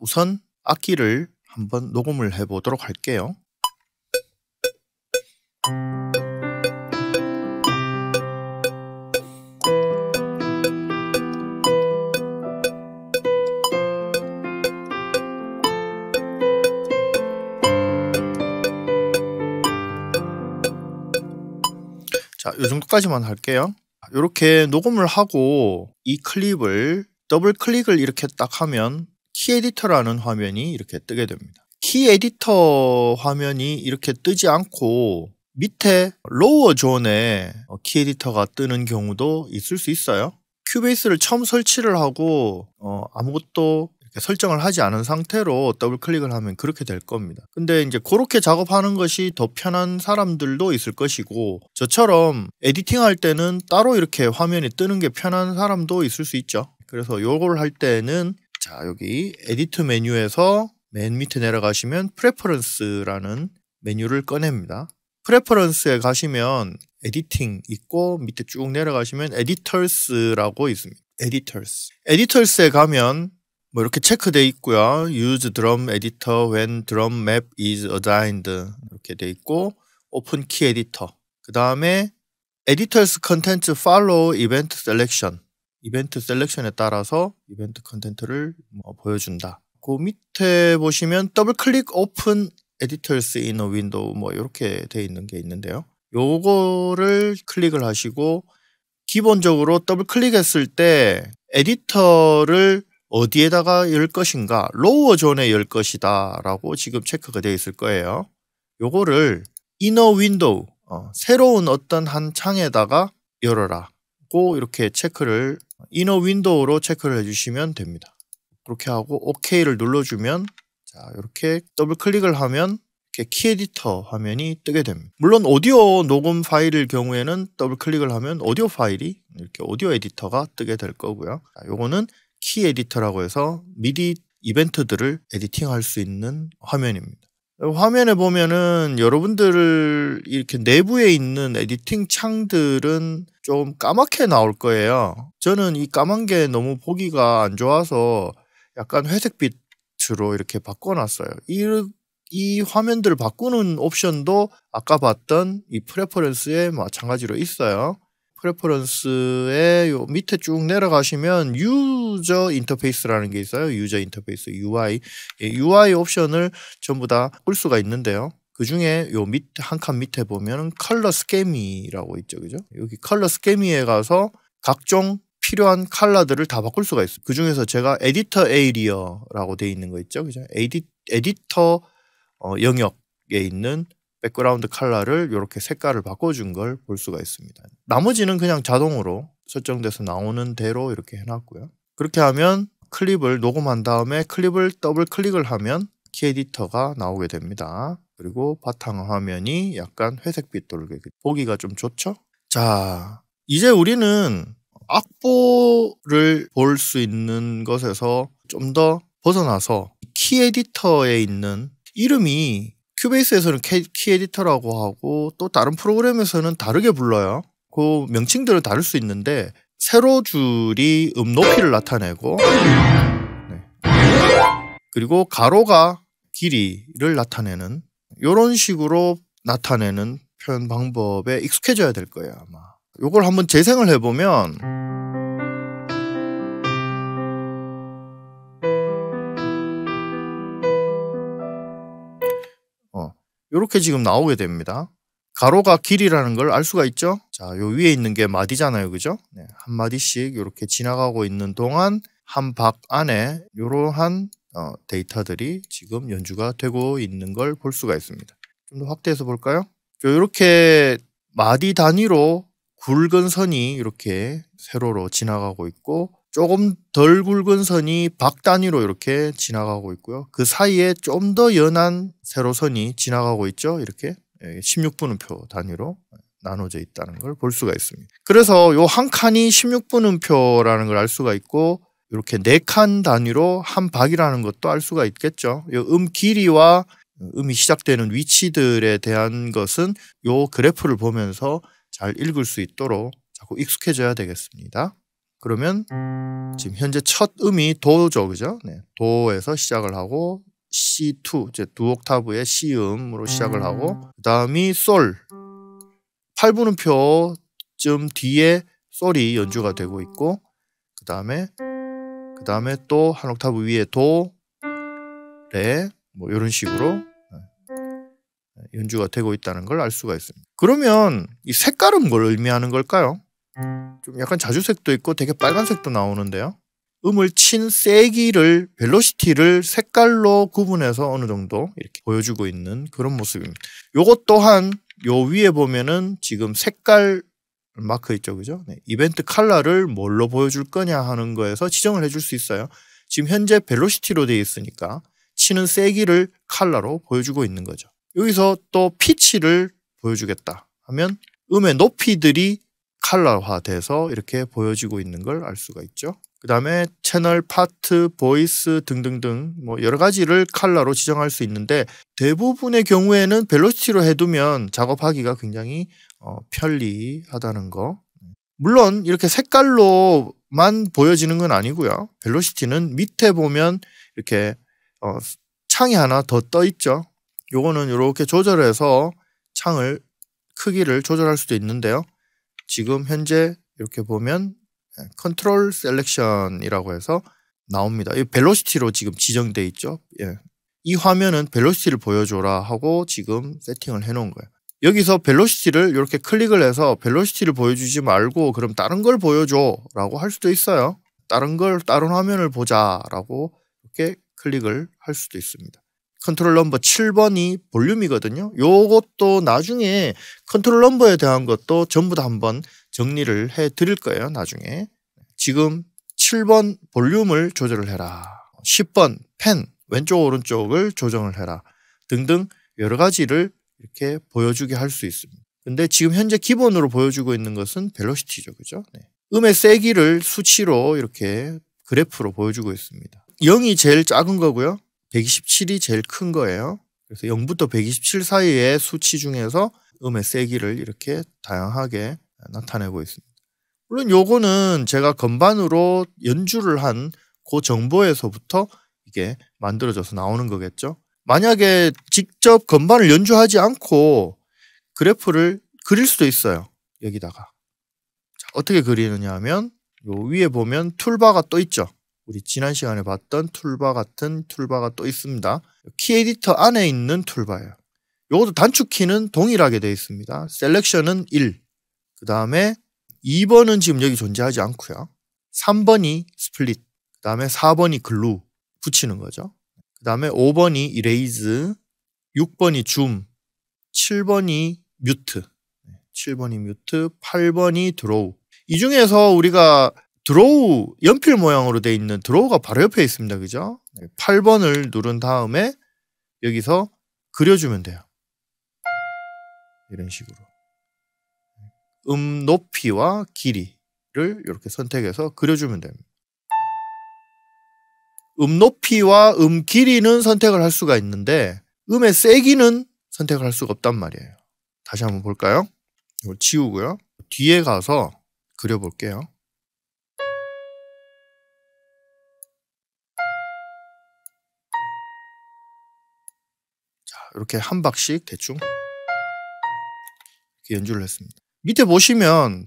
우선 악기를 한번 녹음을 해 보도록 할게요. 자, 이 정도까지만 할게요. 이렇게 녹음을 하고 이 클립을 더블 클릭을 이렇게 딱 하면 key editor라는 화면이 이렇게 뜨게 됩니다. key editor 화면이 이렇게 뜨지 않고 밑에 lower zone에 key editor가 뜨는 경우도 있을 수 있어요. Cubase를 처음 설치를 하고 어, 아무것도 설정을 하지 않은 상태로 더블 클릭을 하면 그렇게 될 겁니다. 근데 이제 그렇게 작업하는 것이 더 편한 사람들도 있을 것이고 저처럼 editing 할 때는 따로 이렇게 화면이 뜨는 게 편한 사람도 있을 수 있죠. 그래서 요걸 할 때는 자 여기 edit 메뉴에서 맨 밑에 내려가시면 preference라는 메뉴를 꺼냅니다. preference에 가시면 editing 있고 밑에 쭉 내려가시면 editors라고 있습니다. editors. editors에 가면 뭐 이렇게 체크돼 있고요. Use Drum Editor when Drum Map is assigned 이렇게 돼 있고 Open Key Editor. 그 다음에 Editors Content Follow Event Selection. event selection에 따라서 event content를 뭐 보여준다. 그 밑에 보시면 double click open editors in a window 뭐 이렇게 돼 있는 게 있는데요. 요거를 클릭을 하시고 기본적으로 더블 클릭했을 때 editor를 어디에다가 열 것인가 lower zone에 열 것이다 라고 지금 체크가 되어 있을 거예요 요거를 in a window 어, 새로운 어떤 한 창에다가 열어라고 이렇게 체크를 in a window로 체크를 해주시면 됩니다. 그렇게 하고 OK를 눌러주면 자 이렇게 더블 클릭을 하면 이렇게 key editor 화면이 뜨게 됩니다. 물론 오디오 녹음 파일일 경우에는 더블 클릭을 하면 오디오 파일이 이렇게 audio editor가 뜨게 될 거고요. 자, 요거는 key editor라고 해서 미디 이벤트들을 editing할 수 있는 화면입니다. 화면에 보면은 여러분들 이렇게 내부에 있는 editing 창들은 좀 까맣게 나올 거예요. 저는 이 까만 게 너무 보기가 안 좋아서 약간 회색빛으로 이렇게 바꿔놨어요. 이, 이 화면들을 바꾸는 옵션도 아까 봤던 이 preference에 마찬가지로 있어요. preference의 요 밑에 쭉 내려가시면 user interface라는 게 있어요. user interface UI. UI 옵션을 전부 다 바꿀 수가 있는데요. 그 중에 요 밑, 한 칸 밑에 보면 color scheme이라고 있죠. 그죠? 여기 color scheme에 가서 각종 필요한 컬러들을 다 바꿀 수가 있어요. 그 중에서 제가 editor area라고 되어 있는 거 있죠. 그죠? edi, editor 어, 영역에 있는 background color를 이렇게 색깔을 바꿔준 걸 볼 수가 있습니다. 나머지는 그냥 자동으로 설정돼서 나오는 대로 이렇게 해놨고요. 그렇게 하면 클립을 녹음한 다음에 클립을 더블 클릭을 하면 key editor가 나오게 됩니다. 그리고 바탕 화면이 약간 회색빛 돌게 보기가 좀 좋죠? 자, 이제 우리는 악보를 볼 수 있는 것에서 좀 더 벗어나서 키 에디터에 있는 이름이 큐베이스에서는 키 에디터라고 하고 또 다른 프로그램에서는 다르게 불러요. 그 명칭들은 다를 수 있는데 세로 줄이 음 높이를 나타내고 네. 그리고 가로가 길이를 나타내는 이런 식으로 나타내는 표현 방법에 익숙해져야 될 거예요 아마. 이걸 한번 재생을 해보면 이렇게 지금 나오게 됩니다. 가로가 길이라는 걸 알 수가 있죠. 자, 요 위에 있는 게 마디잖아요. 그죠? 네, 한 마디씩 이렇게 지나가고 있는 동안 한 박 안에 이러한 어, 데이터들이 지금 연주가 되고 있는 걸 볼 수가 있습니다. 좀 더 확대해서 볼까요? 이렇게 마디 단위로 굵은 선이 이렇게 세로로 지나가고 있고 조금 덜 굵은 선이 박 단위로 이렇게 지나가고 있고요. 그 사이에 좀 더 연한 세로선이 지나가고 있죠. 이렇게 16분음표 예, 단위로 나눠져 있다는 걸 볼 수가 있습니다. 그래서 요 한 칸이 16분음표라는 걸 알 수가 있고 이렇게 네 칸 단위로 한 박이라는 것도 알 수가 있겠죠. 음 길이와 음이 시작되는 위치들에 대한 것은 요 그래프를 보면서 잘 읽을 수 있도록 자꾸 익숙해져야 되겠습니다. 그러면 지금 현재 첫 음이 도죠, 그죠? 네, 도에서 시작을 하고 C2, 이제 두 옥타브의 C음으로 시작을 하고 그 다음이 솔 8분음표쯤 뒤에 솔이 연주가 되고 있고 그 다음에 그 다음에 또 한 옥타브 위에 도, 레, 뭐 이런 식으로 네, 연주가 되고 있다는 걸 알 수가 있습니다. 그러면 이 색깔은 뭘 의미하는 걸까요? 좀 약간 자주색도 있고 되게 빨간색도 나오는데요. 음을 친 세기를 벨로시티를 색깔로 구분해서 어느 정도 이렇게 보여주고 있는 그런 모습입니다. 요것 또한 요 위에 보면은 지금 색깔 마크 있죠, 그죠? 네. 이벤트 칼라를 뭘로 보여줄 거냐 하는 거에서 지정을 해줄 수 있어요. 지금 현재 velocity로 되어 있으니까 치는 세기를 칼라로 보여주고 있는 거죠. 여기서 또 pitch를 보여주겠다 하면 음의 높이들이 칼라화돼서 이렇게 보여지고 있는 걸 알 수가 있죠. 그 다음에 채널, 파트, voice 등등등 뭐 여러 가지를 칼라로 지정할 수 있는데 대부분의 경우에는 velocity로 해두면 작업하기가 굉장히 어, 편리하다는 거. 물론 이렇게 색깔로만 보여지는 건 아니고요. velocity는 밑에 보면 이렇게 어, 창이 하나 더 떠 있죠. 요거는 이렇게 조절해서 창을 크기를 조절할 수도 있는데요. 지금 현재 이렇게 보면 control selection이라고 해서 나옵니다. 이 velocity로 지금 지정돼 있죠. 예. 이 화면은 velocity를 보여줘라 하고 지금 세팅을 해놓은 거예요. 여기서 velocity를 이렇게 클릭을 해서 velocity를 보여주지 말고 그럼 다른 걸 보여줘 라고 할 수도 있어요. 다른 걸 다른 화면을 보자 라고 이렇게 클릭을 할 수도 있습니다. control number 7번이 볼륨이거든요. 요것도 나중에 control number에 대한 것도 전부 다 한번 정리를 해 드릴 거예요. 나중에. 지금 7번 볼륨을 조절을 해라. 10번 펜 왼쪽 오른쪽을 조정을 해라. 등등 여러 가지를 이렇게 보여주게 할 수 있습니다. 근데 지금 현재 기본으로 보여주고 있는 것은 벨로시티죠. 그죠? 네. 음의 세기를 수치로 이렇게 그래프로 보여주고 있습니다. 0이 제일 작은 거고요. 127이 제일 큰 거예요. 그래서 0부터 127 사이의 수치 중에서 음의 세기를 이렇게 다양하게 나타내고 있습니다. 물론 요거는 제가 건반으로 연주를 한 그 정보에서부터 이게 만들어져서 나오는 거겠죠. 만약에 직접 건반을 연주하지 않고 그래프를 그릴 수도 있어요. 여기다가. 자, 어떻게 그리느냐 하면 요 위에 보면 toolbar가 또 있죠. 우리 지난 시간에 봤던 toolbar 같은 toolbar가 또 있습니다. key editor 안에 있는 toolbar예요. 요것도 단축키는 동일하게 되어 있습니다. selection은 1. 그 다음에 2번은 지금 여기 존재하지 않고요. 3번이 split. 그 다음에 4번이 glue. 붙이는 거죠. 그 다음에 5번이 erase. 6번이 줌. 7번이 mute. 7번이 mute. 8번이 draw. 이 중에서 우리가 draw 연필 모양으로 돼 있는 draw가 바로 옆에 있습니다. 그죠? 8번을 누른 다음에 여기서 그려주면 돼요. 이런 식으로. 음 높이와 길이를 이렇게 선택해서 그려주면 됩니다. 음 높이와 음 길이는 선택을 할 수가 있는데 음의 세기는 선택을 할 수가 없단 말이에요. 다시 한번 볼까요? 이걸 지우고요. 뒤에 가서 그려볼게요. 이렇게 한 박씩 대충 연주를 했습니다. 밑에 보시면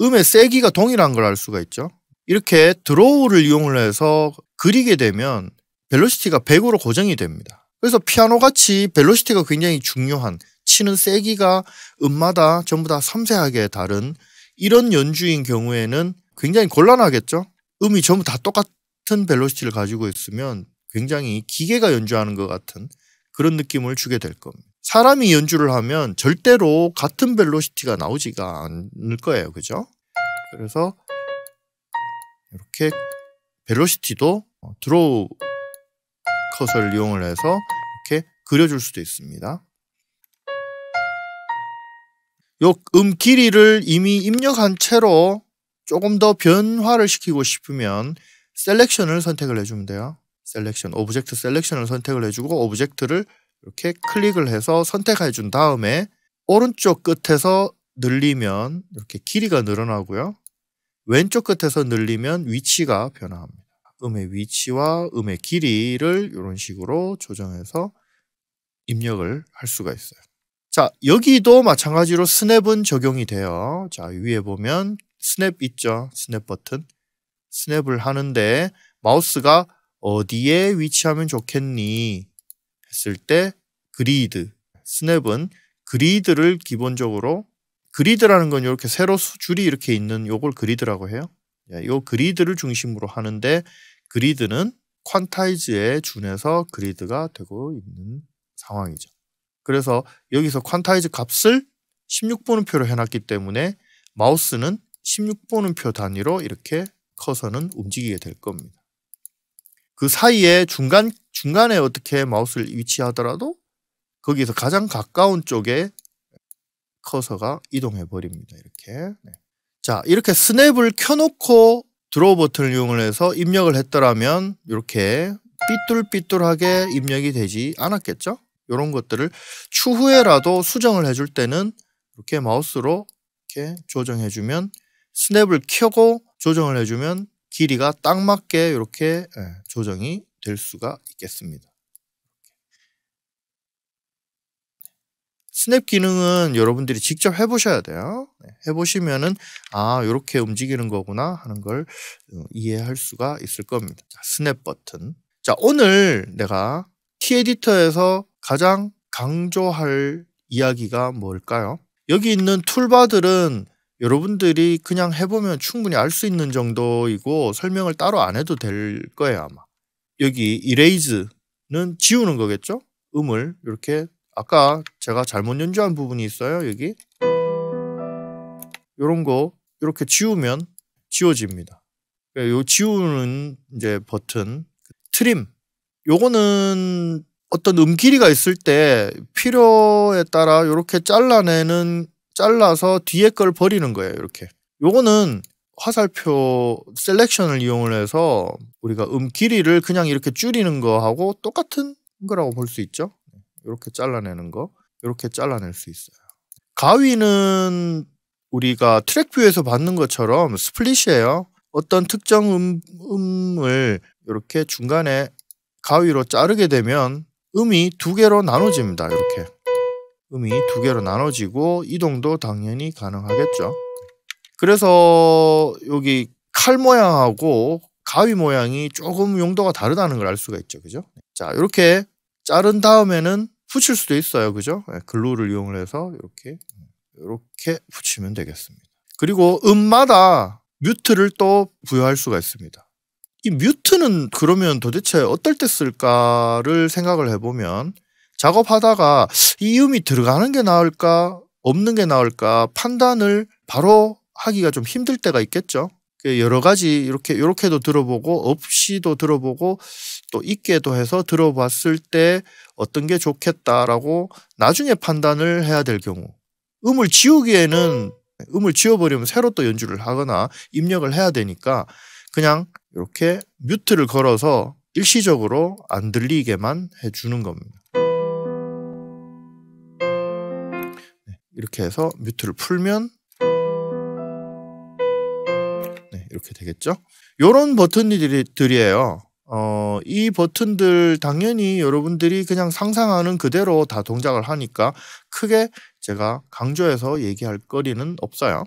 음의 세기가 동일한 걸 알 수가 있죠. 이렇게 드로우를 이용을 해서 그리게 되면 벨로시티가 100으로 고정이 됩니다. 그래서 피아노 같이 벨로시티가 굉장히 중요한 치는 세기가 음마다 전부 다 섬세하게 다른 이런 연주인 경우에는 굉장히 곤란하겠죠. 음이 전부 다 똑같은 벨로시티를 가지고 있으면 굉장히 기계가 연주하는 것 같은 그런 느낌을 주게 될 겁니다. 사람이 연주를 하면 절대로 같은 벨로시티가 나오지가 않을 거예요. 그죠? 그래서 이렇게 벨로시티도 드로우 컷을 이용을 해서 이렇게 그려줄 수도 있습니다. 요 음 길이를 이미 입력한 채로 조금 더 변화를 시키고 싶으면 selection을 선택을 해주면 돼요. selection, object selection을 선택을 해주고 object를 이렇게 클릭을 해서 선택해 준 다음에 오른쪽 끝에서 늘리면 이렇게 길이가 늘어나고요. 왼쪽 끝에서 늘리면 위치가 변화합니다. 음의 위치와 음의 길이를 이런 식으로 조정해서 입력을 할 수가 있어요. 자, 여기도 마찬가지로 snap은 적용이 돼요. 자, 위에 보면 snap 있죠? snap 버튼. snap을 하는데 마우스가 어디에 위치하면 좋겠니? 했을 때 grid. snap은 grid를 기본적으로 grid라는 건 이렇게 세로 줄이 이렇게 있는 요걸 grid라고 해요. 이 grid를 중심으로 하는데 grid는 quantize에 준해서 grid가 되고 있는 상황이죠. 그래서 여기서 quantize 값을 16번음표로 해놨기 때문에 마우스는 16번음표 단위로 이렇게 커서는 움직이게 될 겁니다. 그 사이에 중간, 중간에 어떻게 마우스를 위치하더라도 거기에서 가장 가까운 쪽에 커서가 이동해 버립니다. 이렇게. 네. 자, 이렇게 스냅을 켜놓고 드로우 버튼을 이용해서 입력을 했더라면 이렇게 삐뚤삐뚤하게 입력이 되지 않았겠죠? 이런 것들을 추후에라도 수정을 해줄 때는 이렇게 마우스로 이렇게 조정해주면 스냅을 켜고 조정을 해주면 길이가 딱 맞게 이렇게 예, 조정이 될 수가 있겠습니다. 스냅 기능은 여러분들이 직접 해보셔야 돼요. 네, 해보시면은 아 이렇게 움직이는 거구나 하는 걸 어, 이해할 수가 있을 겁니다. 자, 스냅 버튼. 자 오늘 내가 키 에디터에서 가장 강조할 이야기가 뭘까요? 여기 있는 툴바들은 여러분들이 그냥 해보면 충분히 알 수 있는 정도이고 설명을 따로 안 해도 될 거예요 아마. 여기 이레이즈는 지우는 거겠죠? 음을 이렇게 아까 제가 잘못 연주한 부분이 있어요. 여기 이런 거 이렇게 지우면 지워집니다. 요 지우는 이제 버튼 트림 요거는 어떤 음 길이가 있을 때 필요에 따라 이렇게 잘라내는 잘라서 뒤에 걸 버리는 거예요. 이렇게. 요거는 화살표 셀렉션을 이용을 해서 우리가 음 길이를 그냥 이렇게 줄이는 거하고 똑같은 거라고 볼 수 있죠. 이렇게 잘라내는 거, 이렇게 잘라낼 수 있어요. 가위는 우리가 트랙뷰에서 받는 것처럼 스플릿이에요. 어떤 특정 음, 음을 이렇게 중간에 가위로 자르게 되면 음이 두 개로 나눠집니다. 이렇게. 음이 두 개로 나눠지고 이동도 당연히 가능하겠죠. 그래서 여기 칼 모양하고 가위 모양이 조금 용도가 다르다는 걸 알 수가 있죠. 그죠? 자, 이렇게 자른 다음에는 붙일 수도 있어요. 그죠? 네, 글루를 이용을 해서 이렇게 이렇게 붙이면 되겠습니다. 그리고 음마다 뮤트를 또 부여할 수가 있습니다. 이 뮤트는 그러면 도대체 어떨 때 쓸까를 생각을 해보면 작업하다가 이 음이 들어가는 게 나을까 없는 게 나을까 판단을 바로 하기가 좀 힘들 때가 있겠죠. 그 여러 가지 이렇게 이렇게도 들어보고 없이도 들어보고 또 있게도 해서 들어봤을 때 어떤 게 좋겠다라고 나중에 판단을 해야 될 경우 음을 지우기에는 음을 지워버리면 새로 또 연주를 하거나 입력을 해야 되니까 그냥 이렇게 뮤트를 걸어서 일시적으로 안 들리게만 해주는 겁니다. 이렇게 해서 뮤트를 풀면 네, 이렇게 되겠죠. 이런 버튼들이에요. 어, 이 버튼들 당연히 여러분들이 그냥 상상하는 그대로 다 동작을 하니까 크게 제가 강조해서 얘기할 거리는 없어요.